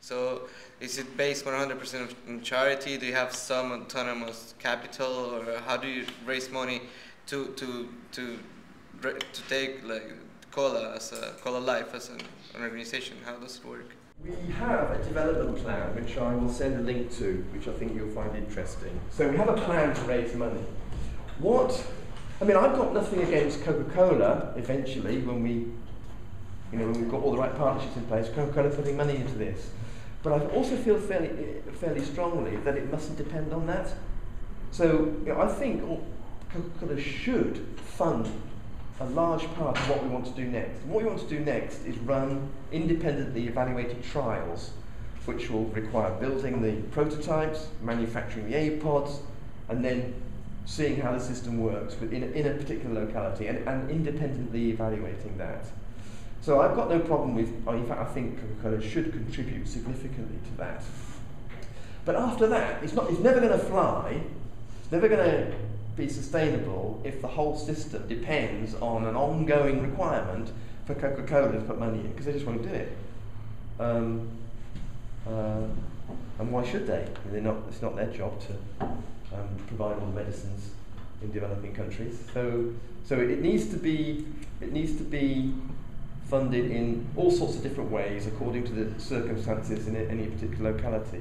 So is it based 100% on charity? Do you have some autonomous capital, or how do you raise money to to to to take like Cola as a ColaLife as an, an organization? How does it work? We have a development plan which I will send a link to, which I think you'll find interesting. So we have a plan to raise money. What I mean, I've got nothing against Coca-Cola eventually when we, you know, we've got all the right partnerships in place, Coca-Cola putting money into this. But I also feel fairly, eh, fairly strongly that it mustn't depend on that. So you know, I think Coca-Cola should fund a large part of what we want to do next. And what we want to do next is run independently evaluated trials, which will require building the prototypes, manufacturing the AidPods, and then seeing how the system works in a particular locality and, and independently evaluating that. So I've got no problem with, oh, in fact, I think Coca-Cola should contribute significantly to that. But after that, it's, not, it's never going to fly, it's never going to be sustainable if the whole system depends on an ongoing requirement for Coca-Cola to put money in, because they just won't do it. Um, uh, and why should they? They're not, it's not their job to um, provide all the medicines in developing countries. So, so it needs to be, it needs to be funded in all sorts of different ways according to the circumstances in any particular locality.